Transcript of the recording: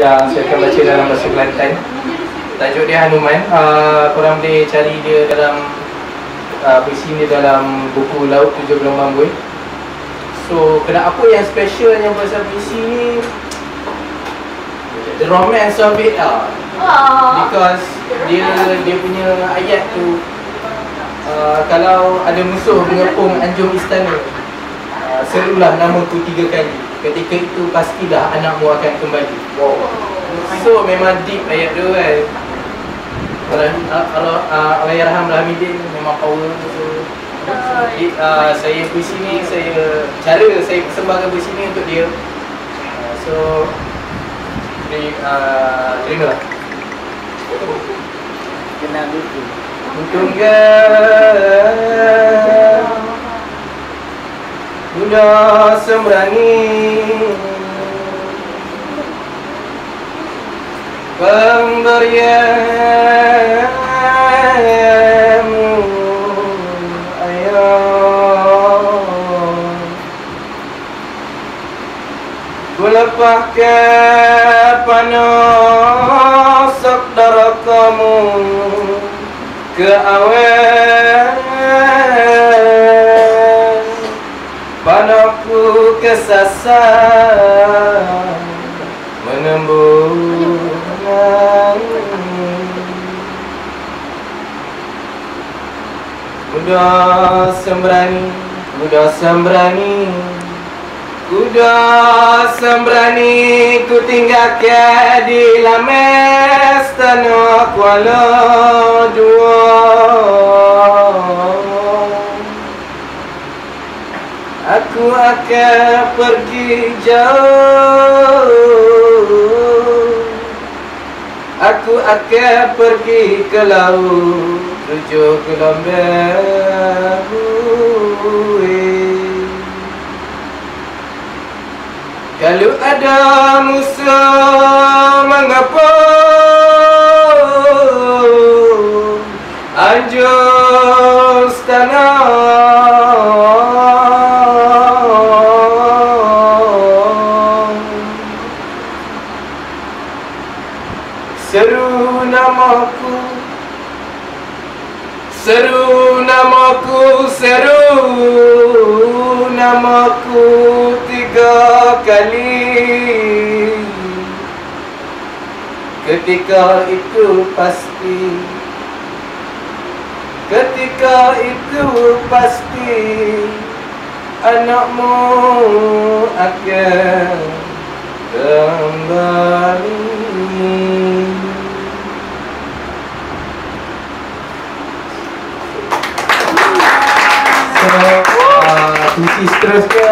yang saya akan baca dalam bahasa Kelantan. Tajuk dia Hanuman. Uh, korang boleh cari dia dalam uh, puisi ni dalam buku Laut Tujuh Gelombang Bui. So kena apa yang special yang pasal puisi ni? The romance of it lah. Because dia dia punya ayat tu uh, kalau ada musuh mengepung anjung istana uh, serulah namaku tiga kali. Ketika itu pastilah anakmu akan kembali. Wow. So memang deep ayat tu kan. Kalau uh, kalau uh, Allahyarham Rahmidin memang power. So, Jadi, uh, saya puisi ni saya cara saya persembahkan puisi ni untuk dia. Uh, so uh, terima. Lah Kenal dulu. Tunggal Bunda sembrani Pemberianmu Ayah. Ku lepahkan panas Sakdara kamu Ke awal. Panaku kesasar Menembus Kuda sembrani Kuda sembrani Kuda sembrani Ku tinggalkan di lames Tanah Kuala Dua. Aku akan pergi jauh. Aku akan pergi ke laut Tujuh gelombang Kalau ada musuh mengapa? Anjur tanah. Seru namaku Seru namaku Seru. Namaku Tiga kali. Ketika itu pasti. Ketika itu pasti. Anakmu akan kembali So, uh, puisi seterusnya